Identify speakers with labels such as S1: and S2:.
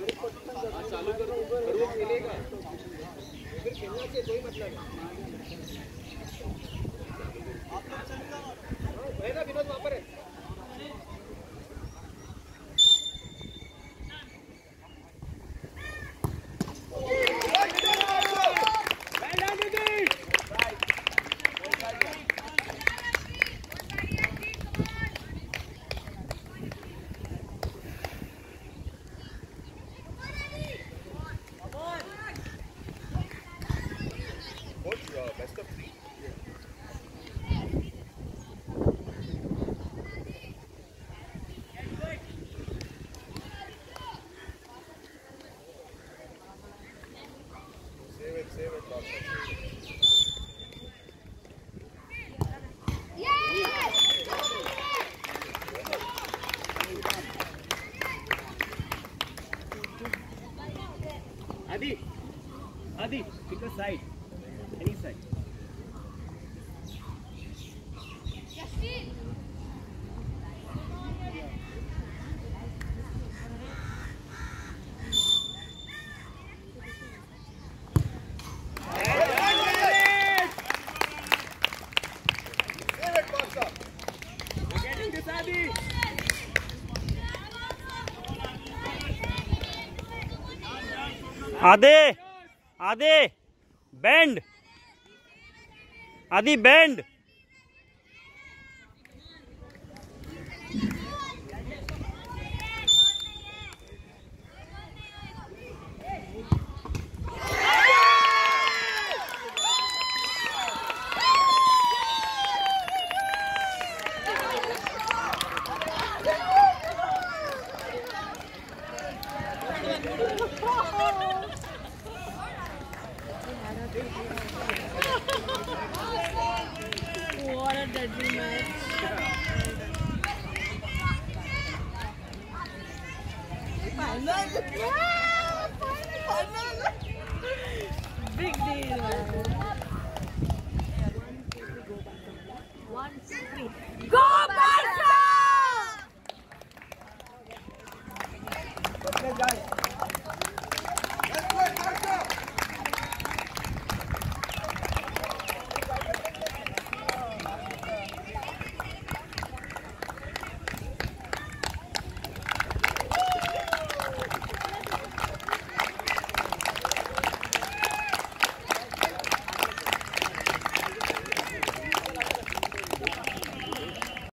S1: चालू करो और फिर खेलने से कोई मतलब नहीं आप लोग चले है ना विनोद वहाँ पर है। Adi, Adi, pick a side, any side.
S2: आधे आधे बैंड आदि band
S1: every match. Yeah, final, Big deal. One, two, three. Go, Barca! Okay, guys.